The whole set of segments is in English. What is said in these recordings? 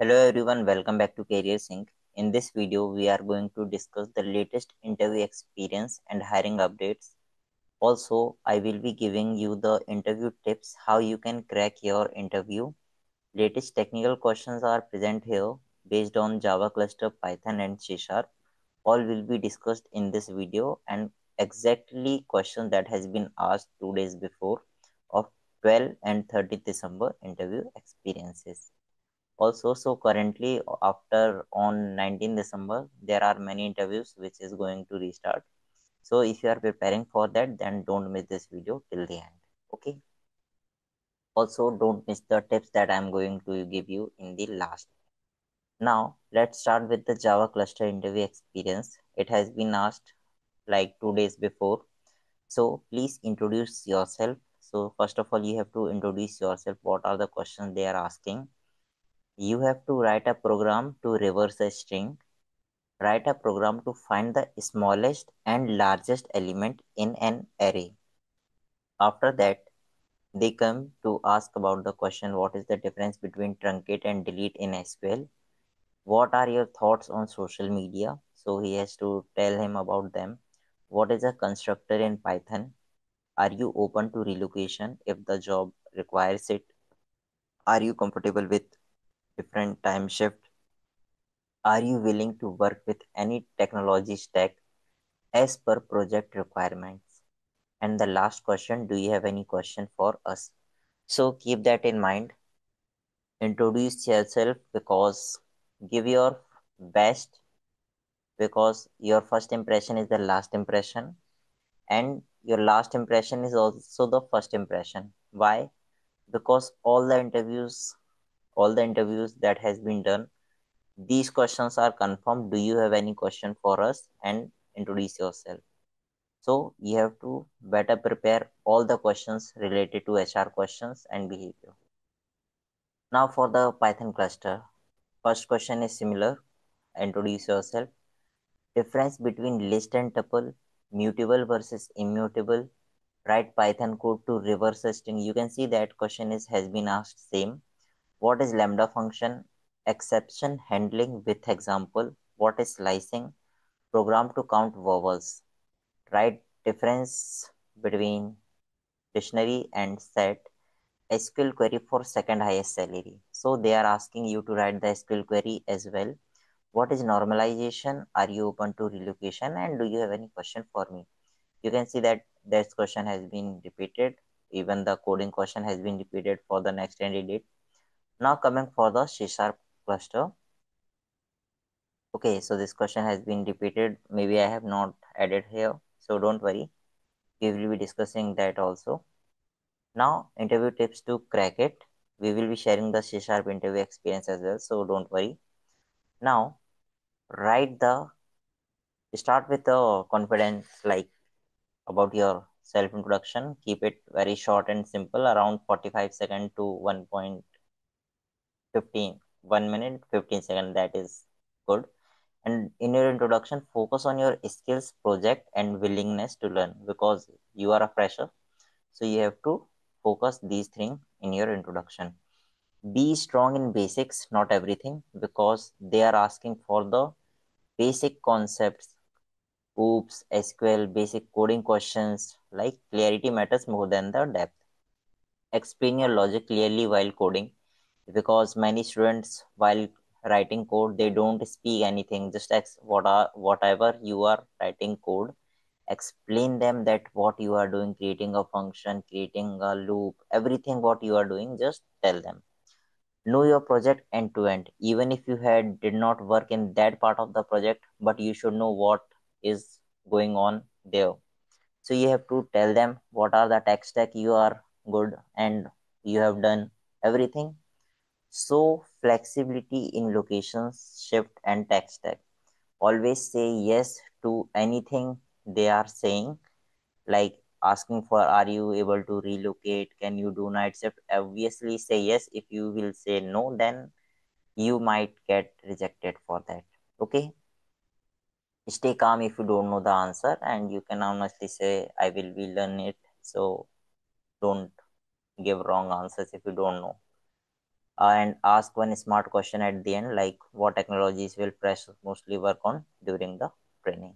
Hello everyone, welcome back to CareerSync. In this video, we are going to discuss the latest interview experience and hiring updates. Also, I will be giving you the interview tips how you can crack your interview. Latest technical questions are present here based on Java cluster, Python and C Sharp. All will be discussed in this video and exactly question that has been asked two days before of 12 and 30 December interview experiences also so currently after on 19 december there are many interviews which is going to restart. So if you are preparing for that then don't miss this video till the end okay? Also don't miss the tips that i'm going to give you in the last. Now let's start with the java cluster interview experience. It has been asked like two days before. So please introduce yourself. So first of all you have to introduce yourself. What are the questions they are asking you have to write a program to reverse a string. Write a program to find the smallest and largest element in an array. After that, they come to ask about the question what is the difference between truncate and delete in SQL? What are your thoughts on social media? So he has to tell him about them. What is a constructor in Python? Are you open to relocation if the job requires it? Are you comfortable with different time shift? Are you willing to work with any technology stack as per project requirements? And the last question, do you have any question for us? So keep that in mind. Introduce yourself because give your best because your first impression is the last impression and your last impression is also the first impression. Why? Because all the interviews all the interviews that has been done these questions are confirmed. Do you have any question for us? And introduce yourself. So you have to better prepare all the questions related to hr questions and behavior. Now for the python cluster first question is similar. Introduce yourself. Difference between list and tuple mutable versus immutable. Write python code to reverse a string you can see that question is has been asked same what is lambda function? Exception handling with example. What is slicing? Program to count vowels. Write difference between dictionary and set. SQL query for second highest salary. So they are asking you to write the SQL query as well. What is normalization? Are you open to relocation? And do you have any question for me? You can see that this question has been repeated. Even the coding question has been repeated for the next candidate. Now coming for the C sharp cluster. Okay, so this question has been repeated. Maybe I have not added here. So don't worry. We will be discussing that also. Now interview tips to crack it. We will be sharing the C sharp interview experience as well. So don't worry. Now write the start with the confidence like about your self introduction. Keep it very short and simple around 45 second to 1 point 15 1 minute 15 second that is good. And in your introduction focus on your skills project and willingness to learn because you are a fresher. So you have to focus these things in your introduction. Be strong in basics not everything because they are asking for the basic concepts oops sql basic coding questions like clarity matters more than the depth. Explain your logic clearly while coding because many students while writing code they don't speak anything. Just ex- what are whatever you are writing code explain them that what you are doing creating a function creating a loop everything what you are doing just tell them. Know your project end to end. Even if you had did not work in that part of the project but you should know what is going on there. So you have to tell them what are the tech stack you are good and you have done everything so flexibility in locations, shift and tech stack. Always say yes to anything they are saying, like asking for are you able to relocate? Can you do night shift? Obviously say yes. If you will say no, then you might get rejected for that. Okay. Stay calm if you don't know the answer, and you can honestly say, I will be learn it. So don't give wrong answers if you don't know uh, and ask one smart question at the end like what technologies will press mostly work on during the training.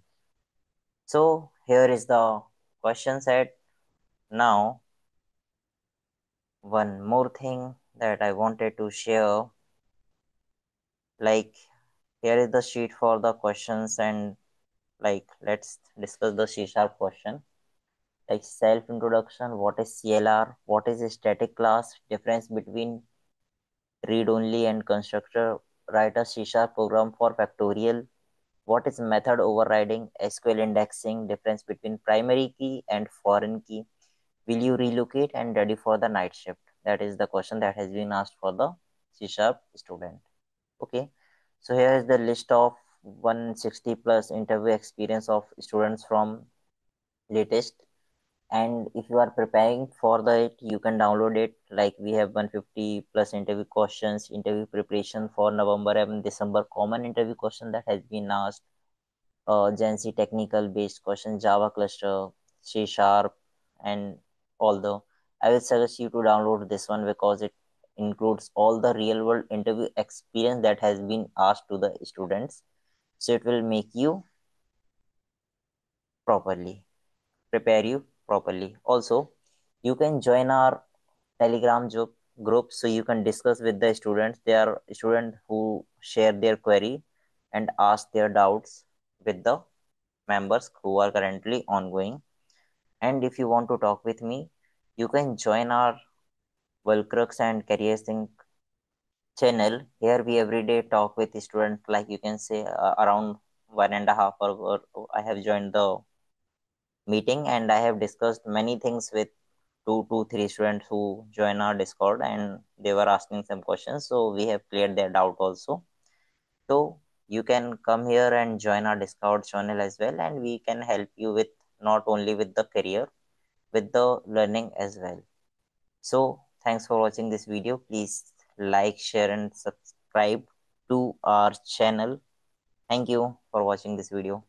So here is the question set. Now, one more thing that I wanted to share like here is the sheet for the questions and like let's discuss the C sharp question like self introduction what is CLR what is static class difference between read only and constructor write a C sharp program for factorial. What is method overriding? SQL indexing difference between primary key and foreign key. Will you relocate and ready for the night shift? That is the question that has been asked for the C sharp student. Okay. So here is the list of 160 plus interview experience of students from latest and if you are preparing for the you can download it. Like we have 150 plus interview questions interview preparation for november and december. Common interview question that has been asked uh gen technical based question java cluster c sharp and all the i will suggest you to download this one because it includes all the real world interview experience that has been asked to the students. So it will make you properly prepare you properly. Also you can join our telegram group so you can discuss with the students. They are students who share their query and ask their doubts with the members who are currently ongoing. And if you want to talk with me you can join our Volcrux and CareerSync channel. Here we every day talk with students like you can say uh, around one and a half hour I have joined the meeting and I have discussed many things with two to three students who join our Discord and they were asking some questions. So we have cleared their doubt also. So you can come here and join our Discord channel as well and we can help you with not only with the career, with the learning as well. So Thanks for watching this video. Please like, share and subscribe to our channel. Thank you for watching this video.